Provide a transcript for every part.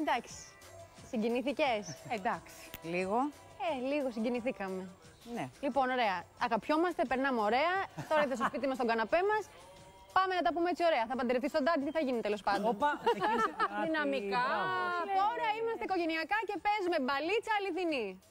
Εντάξει. Συγκινήθηκε. Εντάξει, λίγο. Ε, λίγο συγκινηθήκαμε. Ναι. Λοιπόν, ωραία. Αγαπιόμαστε, περνάμε ωραία. Τώρα ήρθες στο σπίτι μας στον καναπέ μας. Πάμε να τα πούμε έτσι ωραία. Θα παντρευτείς στον τάντι, τι θα γίνει τέλος πάντων; Όπα, ξεκίνησε κάτι. Δυναμικά. Μπράβο. Τώρα είμαστε οικογενειακά και παίζουμε μπαλίτσα αληθινή.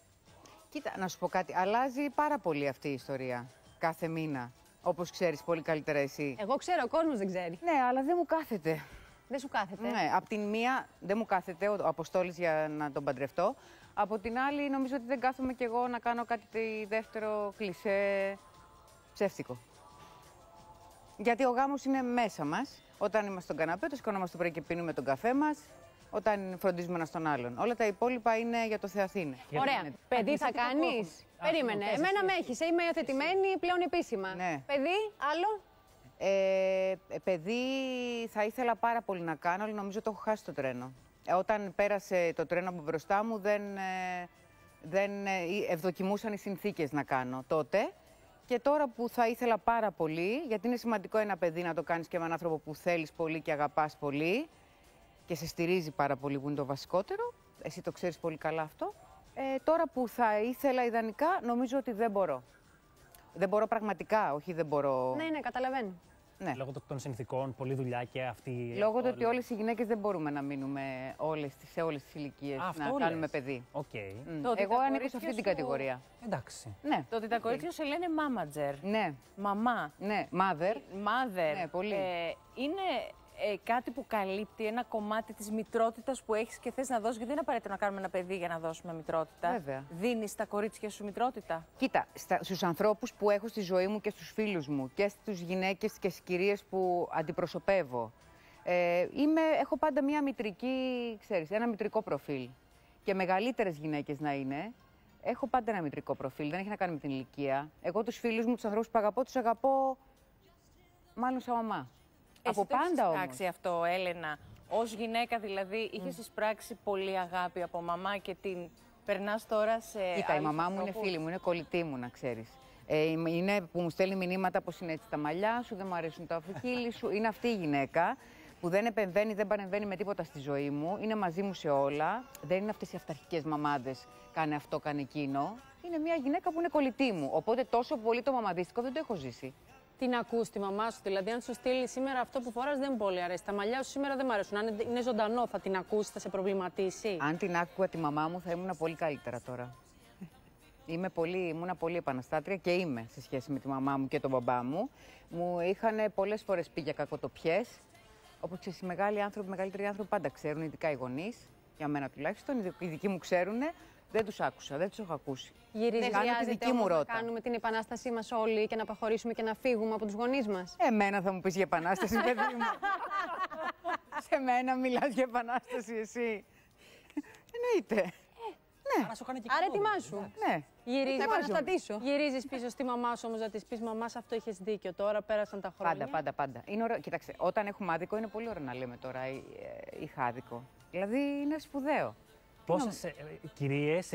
Κοίτα, να σου πω κάτι. Αλλάζει πάρα πολύ αυτή η ιστορία. Κάθε μήνα. Όπως ξέρεις πολύ καλύτερα εσύ. Εγώ ξέρω, ο κόσμος δεν ξέρει. Ναι, αλλά δεν μου κάθεται. Δεν σου κάθεται. Ναι, απ' την μία δεν μου κάθεται ο Αποστόλης για να τον παντρευτώ. Από την άλλη νομίζω ότι δεν κάθομαι κι εγώ να κάνω κάτι δεύτερο κλισέ ψεύτικο. Γιατί ο γάμος είναι μέσα μας. Όταν είμαστε στον καναπέ, το σηκωνόμαστε το πρωί και πίνουμε τον καφέ μας. Όταν φροντίζουμε ένα τον άλλον. Όλα τα υπόλοιπα είναι για το Θεαθήνε. Γιατί Ωραία. είναι- Παιδί θα Αντίστοιχα κάνεις; κόκκινο. Α, Περίμενε. θες, Εμένα θες, με θες. έχεις. Είμαι υιοθετημένη πλέον επίσημα. Ναι. Παιδί, άλλο; Ε, παιδί θα ήθελα πάρα πολύ να κάνω, αλλά νομίζω το έχω χάσει το τρένο. Ε, όταν πέρασε το τρένο από μπροστά μου, δεν, ε, δεν ε, ευδοκιμούσαν οι συνθήκες να κάνω τότε. Και τώρα που θα ήθελα πάρα πολύ, γιατί είναι σημαντικό ένα παιδί να το κάνεις και με έναν άνθρωπο που θέλεις πολύ και αγαπάς πολύ και σε στηρίζει πάρα πολύ, που είναι το βασικότερο. Εσύ το ξέρεις πολύ καλά αυτό. Ε, τώρα που θα ήθελα ιδανικά, νομίζω ότι δεν μπορώ. Δεν μπορώ πραγματικά, όχι δεν μπορώ. Ναι, ναι, καταλαβαίνω. Ναι. Λόγω των συνθήκων, πολλή δουλειά και αυτή. Λόγω του ότι όλοι- όλες οι γυναίκες δεν μπορούμε να μείνουμε όλες, τις- σε όλες τις ηλικίες Α, αυτό να λες. κάνουμε παιδί. Οκ. Μμ. Το ότι Εγώ τα ανήκω σε κορίτσια αυτή την σου- κατηγορία. Εντάξει. Ναι. Το ότι τα κορίτσια σε λένε μάματζερ. Ναι, Μαμά. ναι, mother. Mother. Ναι, πολύ. Ε, είναι ε, κάτι που καλύπτει ένα κομμάτι της μητρότητας που έχεις και θες να δώσεις. Γιατί δεν είναι απαραίτητο να κάνουμε ένα παιδί για να δώσουμε μητρότητα. Βέβαια. Δίνεις στα κορίτσια σου μητρότητα; Κοίτα, στα, στους ανθρώπους που έχω στη ζωή μου και στους φίλους μου και στους γυναίκες και στις κυρίες που αντιπροσωπεύω. Ε, είμαι, έχω πάντα μία μητρική, ξέρεις, ένα μητρικό προφίλ. Και μεγαλύτερες γυναίκες να είναι, έχω πάντα ένα μητρικό προφίλ. Δεν έχει να κάνει με την ηλικία. Εγώ τους φίλους μου, τους ανθρώπους που αγαπώ, τους αγαπώ μάλλον σαν μαμά. Από Εσύ το έχεις πάντα όμως. εισπράξει αυτό, Έλενα; Ω γυναίκα δηλαδή, είχες εισπράξει πολύ αγάπη από μαμά και την περνάς τώρα σε. Κοίτα, η άλλους μαμά μου είναι ανθρώπους; φίλη μου, είναι κολλητή μου, να ξέρεις. Ε, είναι που μου στέλνει μηνύματα πώ είναι έτσι τα μαλλιά σου, δεν μου αρέσουν τα αφικίλη σου. Είναι αυτή η γυναίκα που δεν επεμβαίνει, δεν παρεμβαίνει με τίποτα στη ζωή μου. Είναι μαζί μου σε όλα. Δεν είναι αυτές οι αυταρχικές μαμάδες. Κάνε αυτό, κάνε εκείνο. Είναι μια γυναίκα που είναι κολλητή μου. Οπότε τόσο πολύ το μαμαδίστικο δεν το έχω ζήσει. Την ακούς τη μαμά σου, δηλαδή, αν σου στείλει σήμερα αυτό που φοράς δεν πολύ αρέσει. Τα μαλλιά σου σήμερα δεν μου αρέσουν. Αν είναι- είναι ζωντανό, θα την ακούσει, θα σε προβληματίσει. Αν την άκουγα τη μαμά μου, θα ήμουν πολύ καλύτερα τώρα. Είμαι πολύ, ήμουνα πολύ επαναστάτρια και είμαι σε σχέση με τη μαμά μου και τον μπαμπά μου. Μου είχαν πολλές φορές πει για κακοτοπιές. Όπως ξέρεις, οι μεγάλοι άνθρωποι, οι μεγαλύτεροι άνθρωποι πάντα ξέρουν, ειδικά οι γονείς, για μένα τουλάχιστον, οι δικοί μου ξέρουν. Δεν τους άκουσα, δεν τους έχω ακούσει. Γυρίζει, Δεν κάνω τη χρειάζεται δική μου όμως να ρότα. κάνουμε την επανάστασή μας όλοι και να προχωρήσουμε και να φύγουμε από τους γονείς μας. Εμένα θα μου πεις για επανάσταση, παιδί μου. σε μένα μιλάς για επανάσταση, εσύ. Εννοείται. Άρα σου έκανε και Άρα καλό, ετοιμάσου. Ναι. Γυρίζει, Θα επαναστατήσω. Γυρίζεις πίσω στη μαμά σου όμως να της πεις: Μαμά, σε αυτό είχες δίκιο. Τώρα πέρασαν τα χρόνια. Πάντα, πάντα, πάντα. Είναι ωραίο. Κοίταξε, όταν έχουμε άδικο είναι πολύ ωραίο να λέμε τώρα ή- ε, είχα άδικο. Δηλαδή είναι σπουδαίο. Πόσε κυρίες